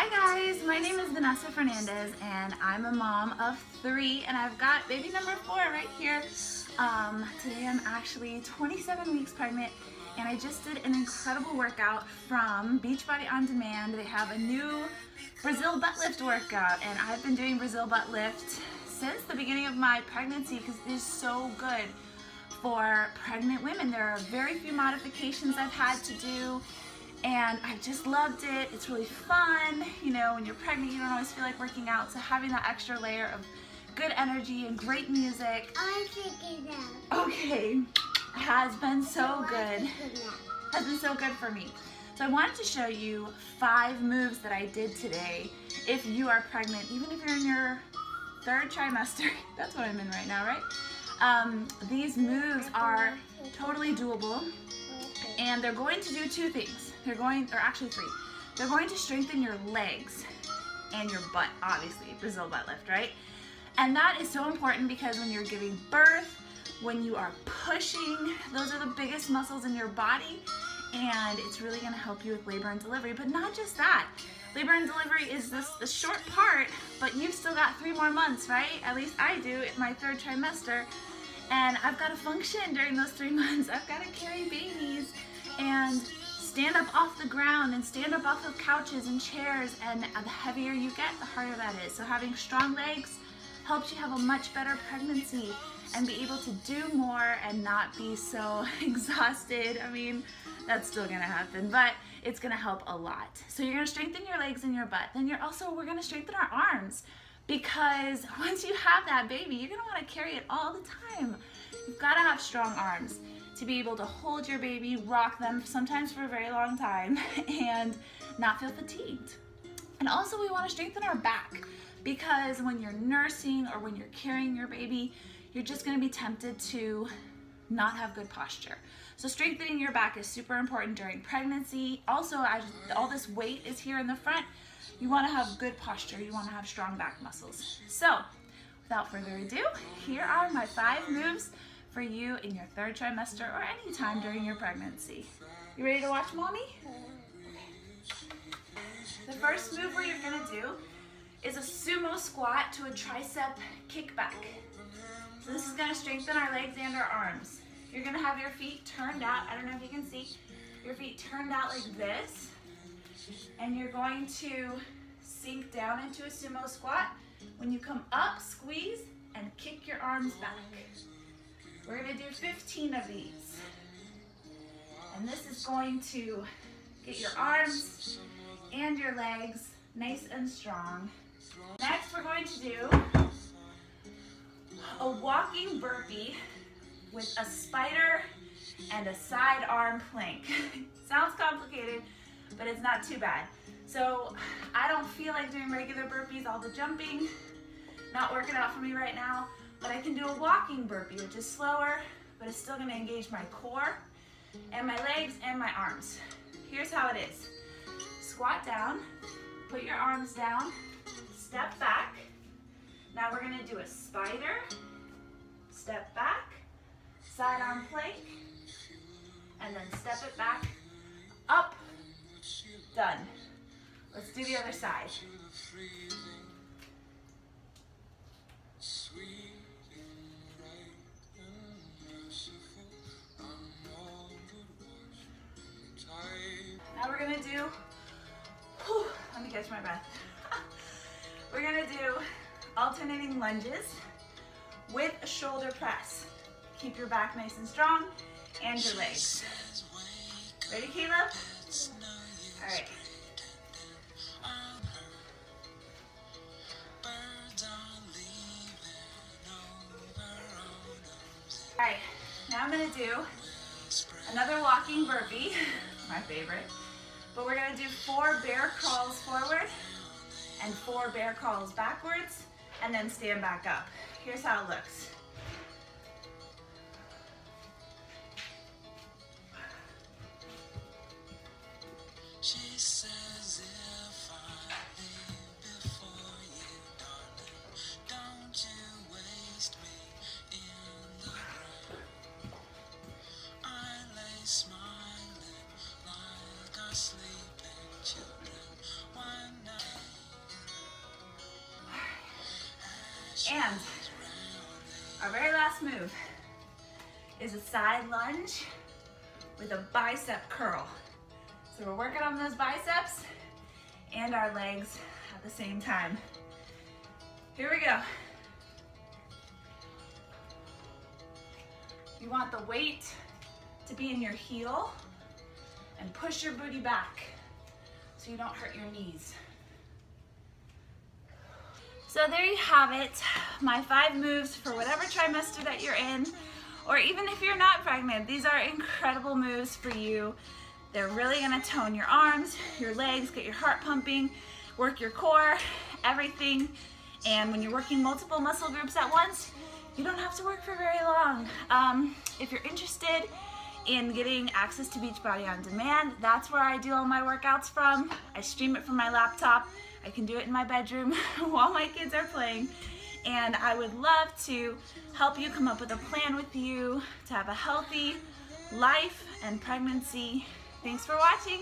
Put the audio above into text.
Hi guys, my name is Vanessa Fernandez and I'm a mom of three and I've got baby number four right here. Um, today I'm actually 27 weeks pregnant and I just did an incredible workout from Beachbody On Demand. They have a new Brazil butt lift workout and I've been doing Brazil butt lift since the beginning of my pregnancy because it is so good for pregnant women. There are very few modifications I've had to do and I just loved it. It's really fun. You know, when you're pregnant, you don't always feel like working out, so having that extra layer of good energy and great music. I think it out. Okay, has been so good. Has been so good for me. So I wanted to show you five moves that I did today if you are pregnant, even if you're in your third trimester. That's what I'm in right now, right? Um, these moves are totally doable and they're going to do two things. They're going, or actually three. They're going to strengthen your legs and your butt, obviously, Brazil butt lift, right? And that is so important because when you're giving birth, when you are pushing, those are the biggest muscles in your body and it's really gonna help you with labor and delivery. But not just that. Labor and delivery is this the short part, but you've still got three more months, right? At least I do in my third trimester. And I've got to function during those three months. I've got to carry babies and stand up off the ground and stand up off of couches and chairs and uh, the heavier you get, the harder that is. So having strong legs helps you have a much better pregnancy and be able to do more and not be so exhausted. I mean, that's still gonna happen, but it's gonna help a lot. So you're gonna strengthen your legs and your butt. Then you're also, we're gonna strengthen our arms because once you have that baby, you're gonna wanna carry it all the time. You've gotta have strong arms to be able to hold your baby, rock them, sometimes for a very long time, and not feel fatigued. And also we wanna strengthen our back because when you're nursing or when you're carrying your baby, you're just gonna be tempted to not have good posture. So strengthening your back is super important during pregnancy. Also, as all this weight is here in the front, you wanna have good posture. You wanna have strong back muscles. So, without further ado, here are my five moves for you in your third trimester or any time during your pregnancy. You ready to watch mommy? The first move where you're gonna do is a sumo squat to a tricep kickback. So this is gonna strengthen our legs and our arms. You're gonna have your feet turned out. I don't know if you can see. Your feet turned out like this. And you're going to sink down into a sumo squat. When you come up, squeeze and kick your arms back. We're gonna do 15 of these. And this is going to get your arms and your legs nice and strong. Next, we're going to do a walking burpee with a spider and a side arm plank. Sounds complicated, but it's not too bad. So I don't feel like doing regular burpees, all the jumping, not working out for me right now, but I can do a walking burpee, which is slower, but it's still gonna engage my core and my legs and my arms. Here's how it is. Squat down, put your arms down, step back. Now we're gonna do a spider, step back, side arm plank, and then step it back, up, done. Let's do the other side. Gonna do, whew, let me catch my breath. we're gonna do alternating lunges with a shoulder press. Keep your back nice and strong and your legs. Ready, Caleb? All right. All right, now I'm gonna do another walking burpee, my favorite. But we're gonna do four bear crawls forward and four bear crawls backwards and then stand back up. Here's how it looks. She says And our very last move is a side lunge with a bicep curl. So we're working on those biceps and our legs at the same time. Here we go. You want the weight to be in your heel and push your booty back so you don't hurt your knees. So there you have it, my five moves for whatever trimester that you're in, or even if you're not pregnant, these are incredible moves for you. They're really gonna tone your arms, your legs, get your heart pumping, work your core, everything. And when you're working multiple muscle groups at once, you don't have to work for very long. Um, if you're interested in getting access to Beachbody On Demand, that's where I do all my workouts from. I stream it from my laptop. I can do it in my bedroom while my kids are playing. And I would love to help you come up with a plan with you to have a healthy life and pregnancy. Thanks for watching.